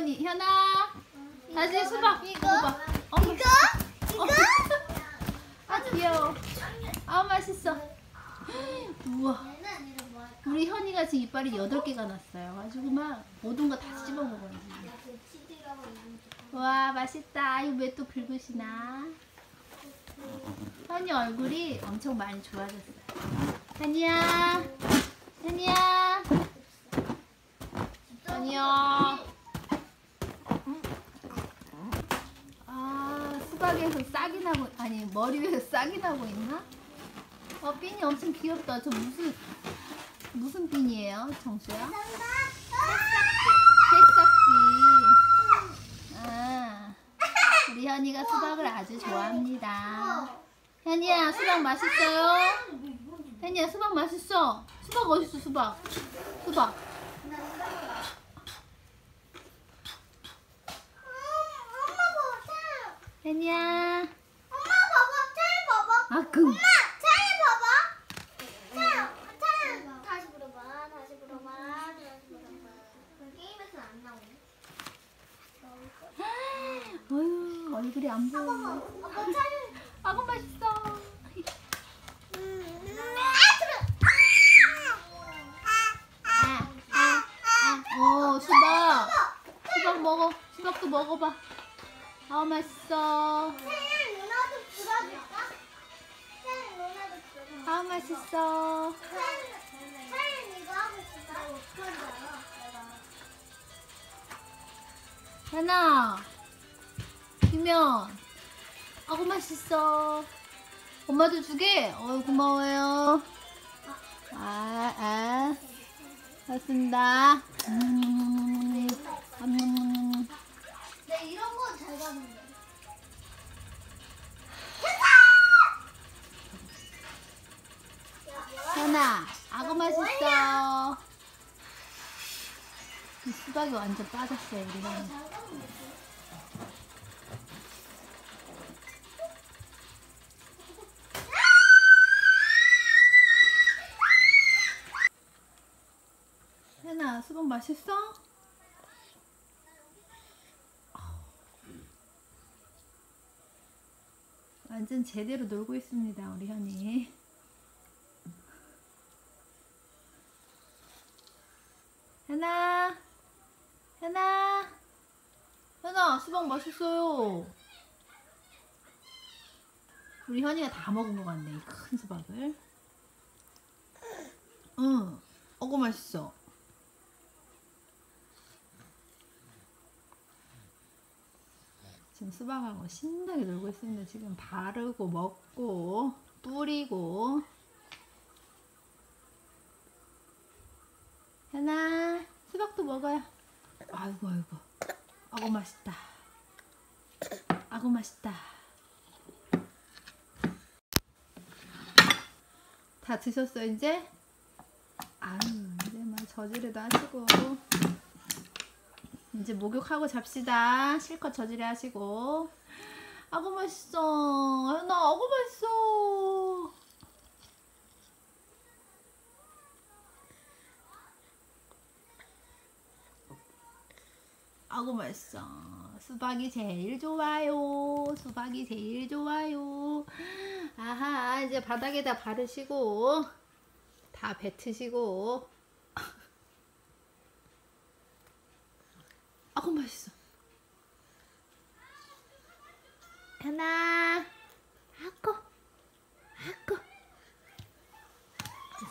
현이 현아 다시 수박 이거? 어머, 이거? 어. 아 귀여워. 아 맛있어. 우와. 우리 현이가 지금 이빨이 8개가 났어요. 가지고 막 모든 거 다 씹어 먹어요. 와 맛있다. 이거 왜 또 긁으시나? 현이 얼굴이 엄청 많이 좋아졌어요. 현이야, 현이야, 현이야. 아 수박에서 싹이 나고 아니 머리 위에서 싹이 나고 있나? 어 핀이 엄청 귀엽다. 저 무슨 무슨 핀이에요, 정수야? 새싹빛. 아, 우리 현이가 수박을 아주 좋아합니다. 현이야, 수박 맛있어요? 현이야, 수박 맛있어? 수박 어딨어, 수박? 수박. 엄마 현이야. 엄마 봐봐. 차이 봐봐. 아, 그. 엄마 차이 봐봐. 차이 차이 다시 물어봐. 다시 물어봐. 다시 물어봐. 그 게임에서 안 나오네. 어휴, 얼굴이 안 보여. 아빠 차이. 아고 맛있어. 아, 아, 아. 오, 수박. 수박 먹어. 수박도 먹어봐. 아, 맛있어. 차이 누나도 불어줄까? 차이 누나도 불어줄까? 아, 맛있어. 차이 이거 하고 않아? 현아, 김면, 아고 맛있어. 엄마도 주게. 어 고마워요. 아, 아, 고맙습니다. 음, 음, 내 이런 거잘 가는데. 현아, 아고 맛있어. 이 수박이 완전 빠졌어요, 우리 현이. 현아, 수박 맛있어? 완전 제대로 놀고 있습니다, 우리 현이. 현아, 현아, 현아, 수박 맛있어요. 우리 현이가 다 먹은 것 같네, 이 큰 수박을. 응, 어거 맛있어. 지금 수박하고 신나게 놀고 있습니다. 지금 바르고 먹고 뿌리고. 현아, 수박도 먹어요. 아이고 아이고. 아고 맛있다. 아고 맛있다. 다 드셨어 이제? 아유 이제 막 저지르도 하시고 이제 목욕하고 잡시다. 실컷 저지레 하시고. 아고 맛있어. 현아 아고 맛있어. 아고 맛있어. 수박이 제일 좋아요. 수박이 제일 좋아요. 아하, 이제 바닥에다 바르시고, 다 뱉으시고. 아고 맛있어. 하나, 아고, 아고.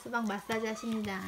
수박 마사지 하십니다.